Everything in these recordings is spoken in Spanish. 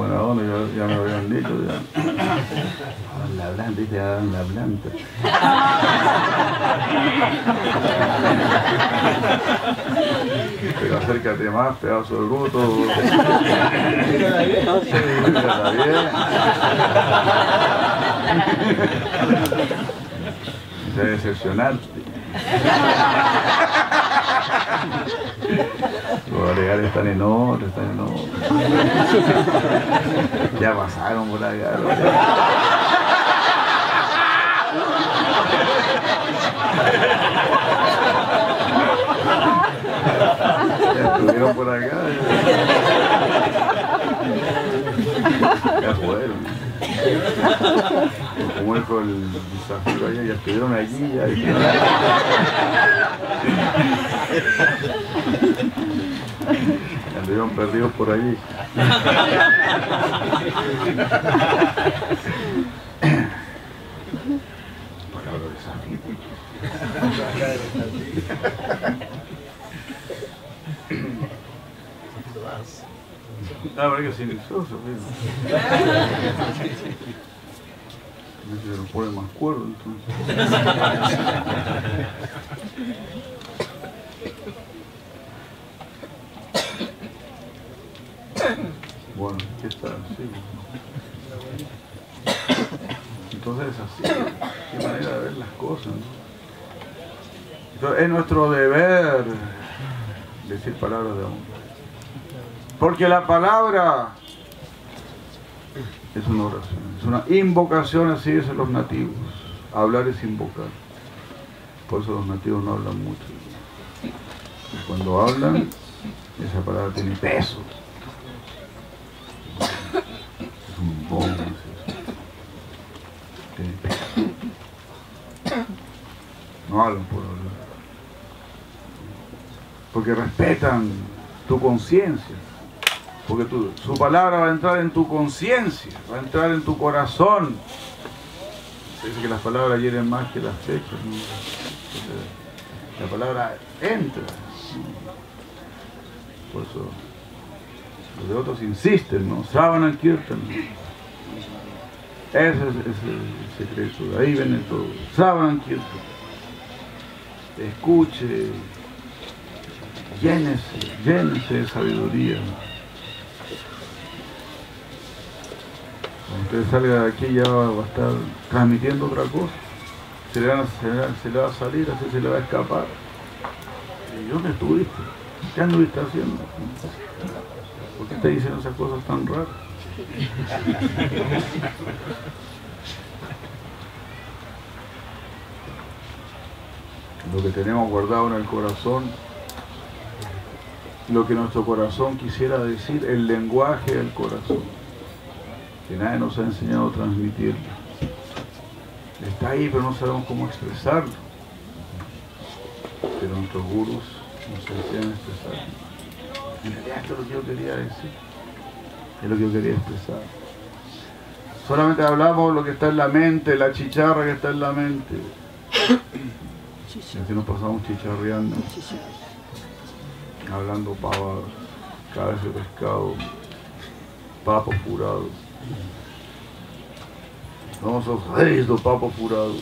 buena onda, ya, ya me habían dicho. Ya. La blanda, dice Adán la blanda. Pero acércate más, pedazo de bruto. Mírala bien. Mírala bien. Se decepcionante. Los legales están en otro, están en otro. Ya pasaron por allá. Ya estuvieron por acá. Ya fueron. Como con el desafío allá, ya estuvieron allí. Ya, Anduvieron perdidos por allí. Palabra desafío. Ah, verdad que silencioso, Se lo pone más cuerdo entonces. Bueno, ¿qué tal? Sí. Entonces es así, qué manera de ver las cosas. ¿no? Entonces, es nuestro deber decir palabras de amor. Porque la palabra es una oración, es una invocación, así dicen los nativos. Hablar es invocar. Por eso los nativos no hablan mucho. Y cuando hablan, esa palabra tiene peso. Es un bono. Tiene peso. No hablan por hablar. Porque respetan tu conciencia. Porque tu, su palabra va a entrar en tu conciencia, va a entrar en tu corazón. Se dice que las palabras hieren más que las flechas. ¿no? La palabra entra. Por eso los de otros insisten, ¿no? Sravan Kirtan. Ese es, el secreto, de ahí viene todo. Sravan Kirtan. Escuche, llénese, llénese de sabiduría. Usted salga de aquí ya va a estar transmitiendo otra cosa. Se le, va, se, le, se le va a salir, así se le va a escapar. ¿Y dónde estuviste? ¿Qué anduviste haciendo? ¿Por qué te dicen esas cosas tan raras? Lo que tenemos guardado en el corazón lo que nuestro corazón quisiera decir, el lenguaje del corazón, que nadie nos ha enseñado a transmitirlo. Está ahí, pero no sabemos cómo expresarlo. Pero nuestros gurus nos enseñan a expresarlo. En realidad esto es lo que yo quería decir, es lo que yo quería expresar. Solamente hablamos lo que está en la mente, la chicharra que está en la mente. Así nos pasamos chicharreando hablando pavadas, cabeza de pescado, papo furado. Somos los reyes del papo furado.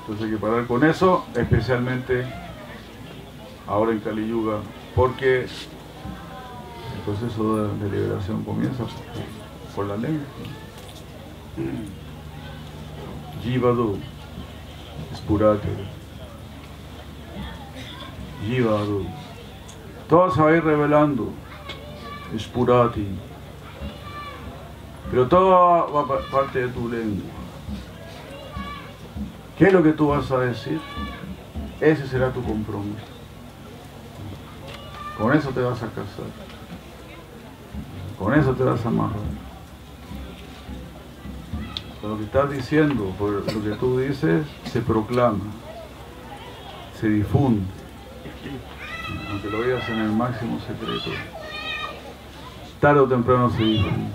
Entonces hay que parar con eso, especialmente ahora en Kali Yuga, porque el proceso de, liberación comienza por, la lengua. Jivadu. Spurate. Jivadu. Todo se va a ir revelando. Spurati. Pero todo va a parte de tu lengua. ¿Qué es lo que tú vas a decir? Ese será tu compromiso. Con eso te vas a casar. Con eso te vas a amarrar. Lo que estás diciendo, por lo que tú dices, se proclama, se difunde, aunque lo veas en el máximo secreto. Tarde o temprano se difunde.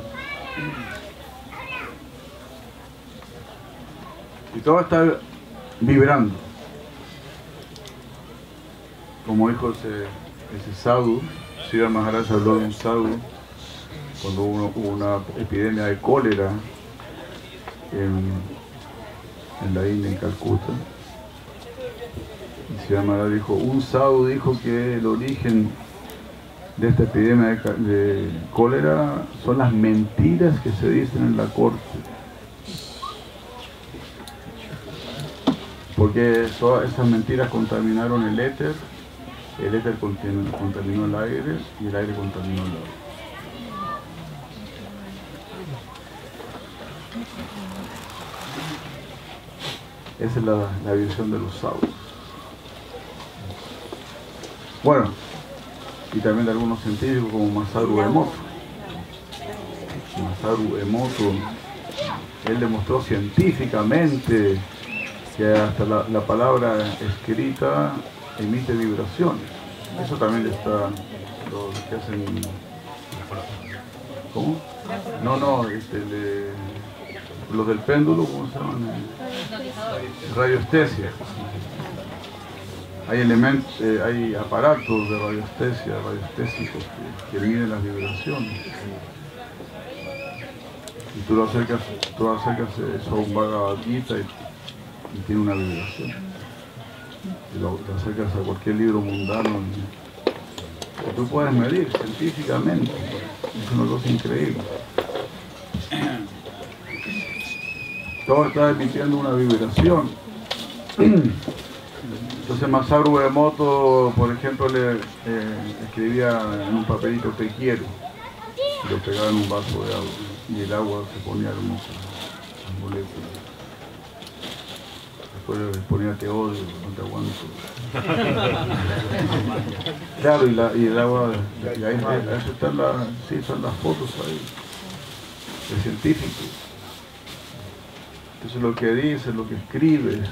Y todo está vibrando. como dijo ese, ese sadhu, Sri Maharaj habló de un sadhu cuando hubo una epidemia de cólera en, en la India, en Calcuta. Maharaj dijo, un sadhu dijo que el origen de esta epidemia de, cólera son las mentiras que se dicen en la corte. Porque todas esas mentiras contaminaron el éter, el éter contaminó el aire y el aire contaminó el agua. Esa es la, visión de los sábados. Bueno, y también de algunos científicos como Masaru Emoto. Masaru Emoto, él demostró científicamente que hasta la, la palabra escrita emite vibraciones. Eso también está, lo que hacen... ¿Cómo? No, no, este, de, los del péndulo, ¿cómo se llaman? Radioestesia. Hay elementos, eh, hay aparatos de radioestesia, radioestésicos que, que miden las vibraciones. Y tú lo acercas, tú acercas eso a un Bhagavad Gita y, y tiene una vibración. Y lo, lo, acercas a cualquier libro mundano y tú puedes medir científicamente. Es una cosa increíble. Todo está emitiendo una vibración. Entonces Masaru Emoto, por ejemplo, le eh, escribía en un papelito te quiero lo pegaba en un vaso de agua y el agua se ponía hermosa, las moléculas. Después le ponía te odio, no te aguanto. claro, y, la, y el agua, y ahí, están, la, sí, están las fotos ahí, de científicos. Entonces lo que dices, lo que escribes,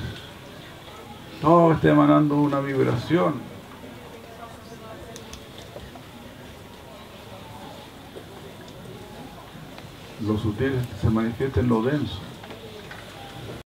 todo está emanando una vibración. Lo sutil se manifiesta en lo denso.